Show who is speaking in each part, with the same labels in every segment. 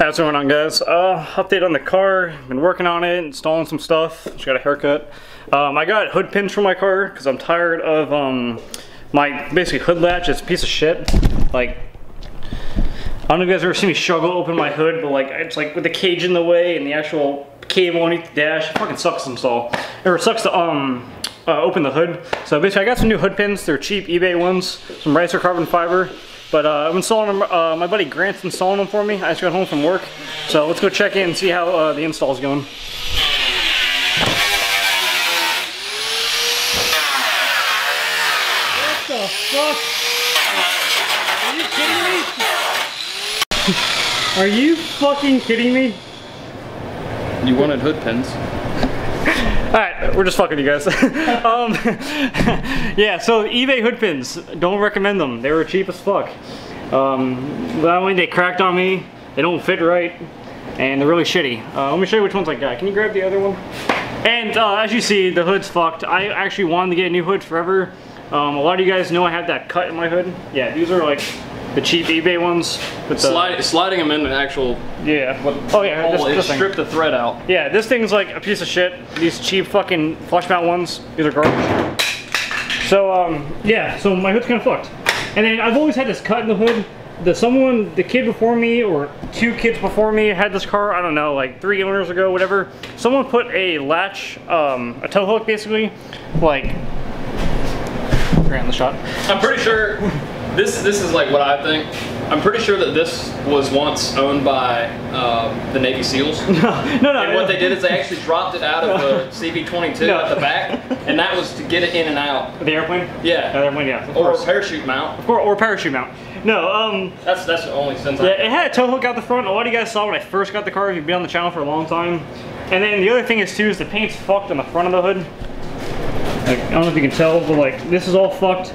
Speaker 1: What's going on guys? Uh, update on the car, been working on it, installing some stuff, just got a haircut. Um, I got hood pins for my car because I'm tired of um, my basically hood latch, it's a piece of shit. Like, I don't know if you guys ever seen me struggle open my hood, but like, it's like with the cage in the way and the actual cable underneath the dash, it fucking sucks to install. It sucks to um, uh, open the hood. So basically I got some new hood pins, they're cheap eBay ones, some Ricer carbon fiber. But uh, I'm installing them, uh, my buddy Grant's installing them for me. I just got home from work. So let's go check in and see how uh, the install is going. What the fuck? Are you kidding me? Are you fucking kidding me?
Speaker 2: You wanted hood pins.
Speaker 1: We're just fucking you guys. um, yeah, so eBay hood pins, don't recommend them. They were cheap as fuck. Um, only they cracked on me, they don't fit right, and they're really shitty. Uh, let me show you which ones I got. Can you grab the other one? And uh, as you see, the hood's fucked. I actually wanted to get a new hood forever. Um, a lot of you guys know I have that cut in my hood. Yeah, these are like the cheap eBay ones. With the,
Speaker 2: sliding them in the actual.
Speaker 1: yeah. Oh yeah, this, this
Speaker 2: stripped the thread out.
Speaker 1: Yeah, this thing's like a piece of shit. These cheap fucking flush mount ones, these are garbage. So, um, yeah, so my hood's kind of fucked. And then I've always had this cut in the hood. The someone, the kid before me, or two kids before me had this car, I don't know, like three owners ago, whatever. Someone put a latch, um, a tow hook basically, like, ran the shot.
Speaker 2: I'm pretty sure this this is like what I think. I'm pretty sure that this was once owned by um, the Navy SEALs.
Speaker 1: no, no. No.
Speaker 2: And what they did is they actually dropped it out of a CV-22
Speaker 1: No.
Speaker 2: at the back, and that was to get it in and out.
Speaker 1: The airplane?
Speaker 2: Yeah.
Speaker 1: The airplane, yeah.
Speaker 2: Or a
Speaker 1: course.
Speaker 2: parachute mount.
Speaker 1: Of Or, or parachute mount. No, um,
Speaker 2: That's that's the only sense.
Speaker 1: Yeah,
Speaker 2: I,
Speaker 1: it had a tow hook out the front. A lot of you guys saw when I first got the car if you've been on the channel for a long time. And then the other thing is too is the paint's fucked on the front of the hood. Like, I don't know if you can tell, but like this is all fucked.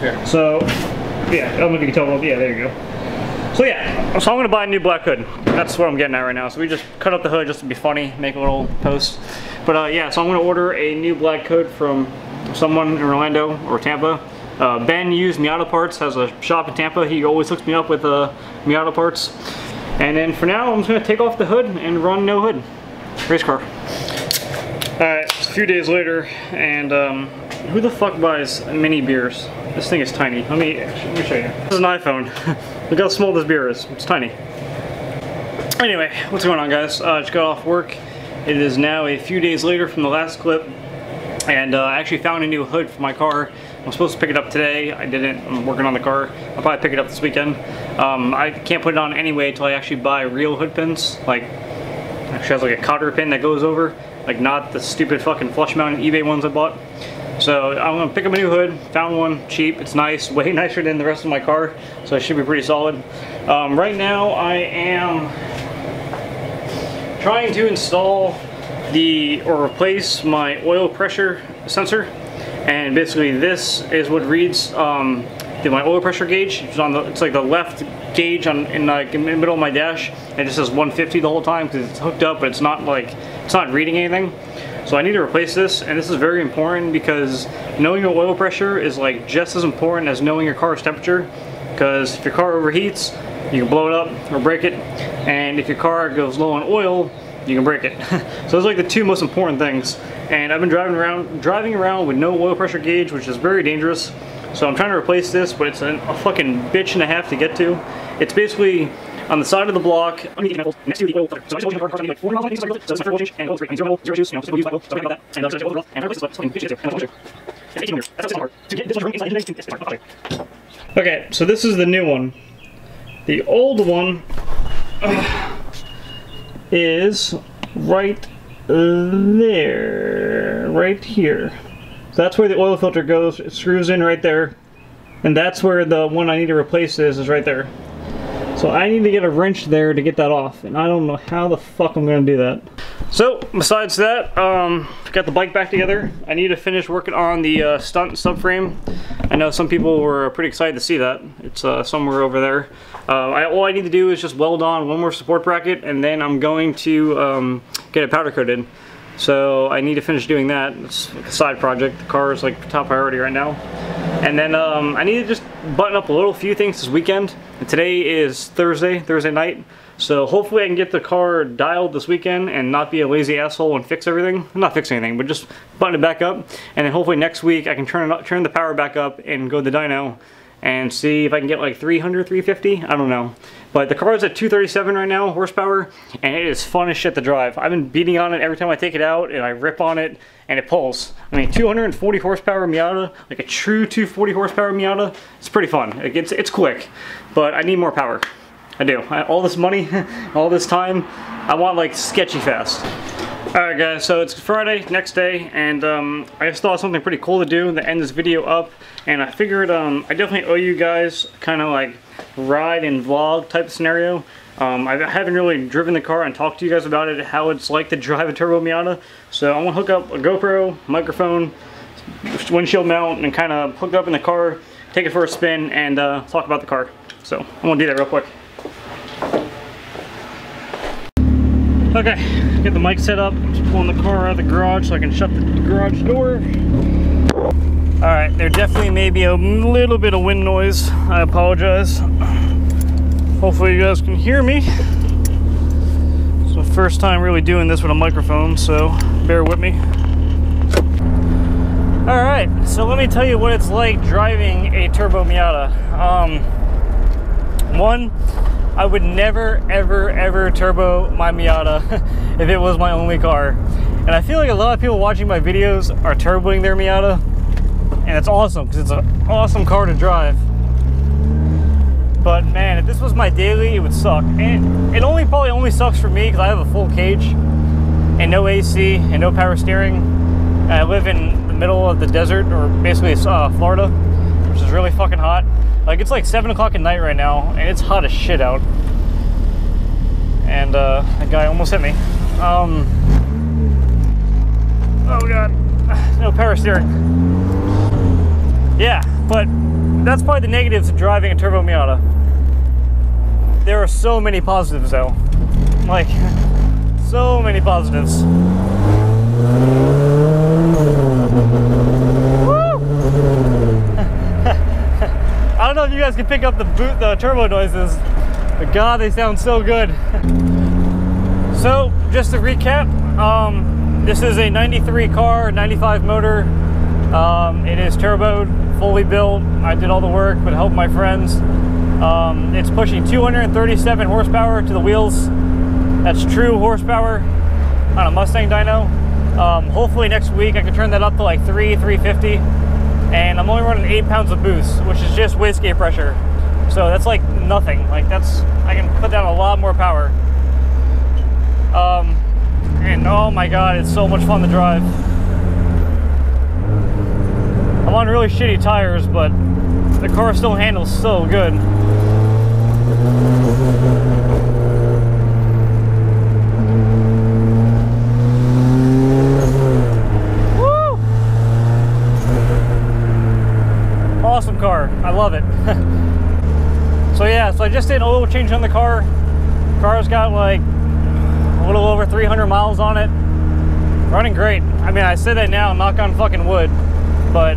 Speaker 2: Here.
Speaker 1: So yeah, I don't if you can tell. Yeah, there you go. So yeah, so I'm gonna buy a new black hood. That's what I'm getting at right now. So we just cut up the hood just to be funny, make a little post. But uh, yeah, so I'm gonna order a new black hood from someone in Orlando or Tampa. Uh, ben used Miata Parts, has a shop in Tampa. He always hooks me up with uh, Miata Parts. And then for now, I'm just gonna take off the hood and run no hood. Race car. Alright, it's a few days later, and um, who the fuck buys mini beers? This thing is tiny. Let me, let me show you. This is an iPhone. Look how small this beer is. It's tiny. Anyway, what's going on guys? Uh, just got off work. It is now a few days later from the last clip, and uh, I actually found a new hood for my car. I'm supposed to pick it up today. I didn't. I'm working on the car. I'll probably pick it up this weekend. Um, I can't put it on anyway until I actually buy real hood pins. Like, actually has like a cotter pin that goes over, like not the stupid fucking flush mounted eBay ones I bought. So I'm gonna pick up a new hood. Found one cheap. It's nice, way nicer than the rest of my car. So it should be pretty solid. Um, right now I am trying to install the or replace my oil pressure sensor and basically this is what reads um, my oil pressure gauge it's on the it's like the left gauge on in like in the middle of my dash and it just says 150 the whole time because it's hooked up but it's not like it's not reading anything. So I need to replace this and this is very important because knowing your oil pressure is like just as important as knowing your car's temperature. Because if your car overheats you can blow it up or break it and if your car goes low on oil you can break it. So those are like the two most important things. And I've been driving around driving around with no oil pressure gauge which is very dangerous so I'm trying to replace this but it's a fucking bitch and a half to get to. It's basically on the side of the block. Underneath the chemicals next to the oil filter. So I just oil like 40 miles so it's my change and oil spray and zero zero juice you know people use oil so about that and uh, so I just oil and I replace this with bitch and oil it's 18 years that's hard to get this much inside it's hard okay so this is the new one. The old one is right there, right here. So that's where the oil filter goes. It screws in right there. And that's where the one I need to replace is, is right there. So I need to get a wrench there to get that off. And I don't know how the fuck I'm to do that. So, besides that, um, got the bike back together. I need to finish working on the uh, stunt subframe. I know some people were pretty excited to see that. It's uh, somewhere over there. Uh, I, all I need to do is just weld on one more support bracket and then I'm going to um, get it powder coated. So I need to finish doing that. It's like a side project. The car is like top priority right now. And then um, I need to just button up a little few things this weekend. today is Thursday, Thursday night. So hopefully I can get the car dialed this weekend and not be a lazy asshole and fix everything. Not fix anything, but just button it back up. And then hopefully next week I can turn it, turn the power back up and go to the dyno and see if I can get like 300, 350. I don't know. But the car is at 237 right now, horsepower, and it is fun as shit to drive. I've been beating on it every time I take it out and I rip on it and it pulls. I mean, 240 horsepower Miata, like a true 240 horsepower Miata, it's pretty fun. It's, it's quick, but I need more power. I do. I, all this money, all this time, I want like sketchy fast. Alright guys, so it's Friday, next day, and um, I just thought something pretty cool to do to end this video up, and I figured um, I definitely owe you guys kind of like ride and vlog type scenario. Um, I haven't really driven the car and talked to you guys about it, how it's like to drive a Turbo Miata, so I'm to hook up a GoPro, microphone, windshield mount, and kind of hook up in the car, take it for a spin, and uh, talk about the car. So I'm to do that real quick. Okay, get the mic set up. Just pulling the car out of the garage so I can shut the garage door. All right, there definitely may be a little bit of wind noise. I apologize. Hopefully you guys can hear me. It's the first time really doing this with a microphone, so bear with me. All right, so let me tell you what it's like driving a Turbo Miata. Um, one, I would never, ever, ever turbo my Miata if it was my only car. And I feel like a lot of people watching my videos are turboing their Miata. And it's awesome because it's an awesome car to drive. But man, if this was my daily, it would suck. And it only probably only sucks for me because I have a full cage and no AC and no power steering. And I live in the middle of the desert or basically uh, Florida, which is really fucking hot. Like it's like seven o'clock at night right now, and it's hot as shit out. And uh, that guy almost hit me. Um, oh god, no power steering. Yeah, but that's probably the negatives of driving a turbo Miata. There are so many positives though. Like, so many positives. I don't know if you guys can pick up the boot, the turbo noises, but God, they sound so good. so, just to recap, um, this is a 93 car, 95 motor. Um, it is turboed, fully built. I did all the work but helped my friends. Um, it's pushing 237 horsepower to the wheels. That's true horsepower on a Mustang dyno. Um, hopefully next week I can turn that up to like 3, 350 and I'm only running eight pounds of boost, which is just wastegate pressure. So that's like nothing. Like that's, I can put down a lot more power. Um, and oh my God, it's so much fun to drive. I'm on really shitty tires, but the car still handles so good. Woo! awesome car. I love it. so yeah, so I just did an oil change on the car. Car's got like a little over 300 miles on it. Running great. I mean, I say that now, knock on fucking wood, but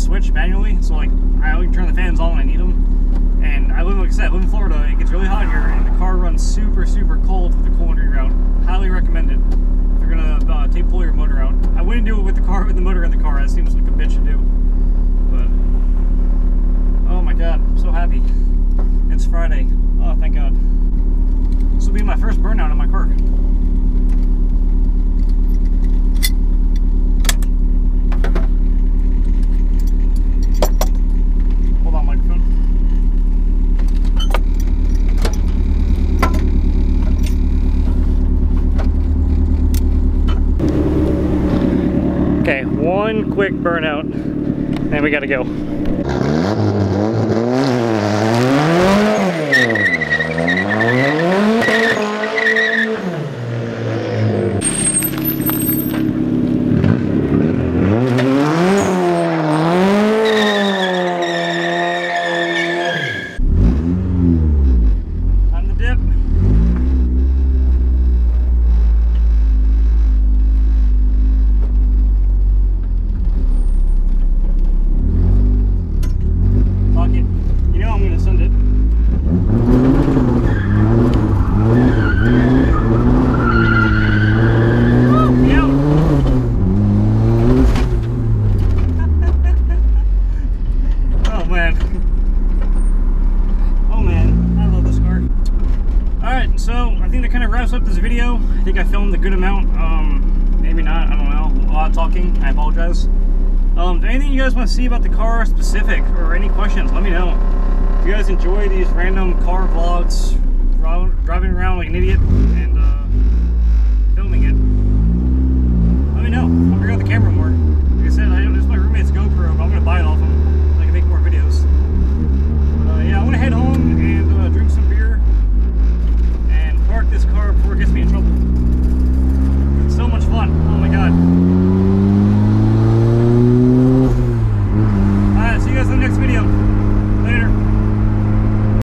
Speaker 1: switch manually, so like I only turn the fans on when I need them. And I live, like I said, I live in Florida. It gets really hot here, and the car runs super, super cold with the cold route. Highly recommend it. If you're gonna uh, tape pull your motor out, I wouldn't do it with the car with the motor in the car. That seems like a bitch to do. But oh my god, I'm so happy. It's Friday. Oh, thank God. This will be my first burnout in my car. Quick burnout. and we gotta go. so I think that kind of wraps up this video. I think I filmed a good amount. Um, maybe not. I don't know. A lot of talking. I apologize. Um, anything you guys want to see about the car specific or any questions, let me know. If you guys enjoy these random car vlogs, driving around like an idiot and uh, filming it, let me know. I'll out the camera.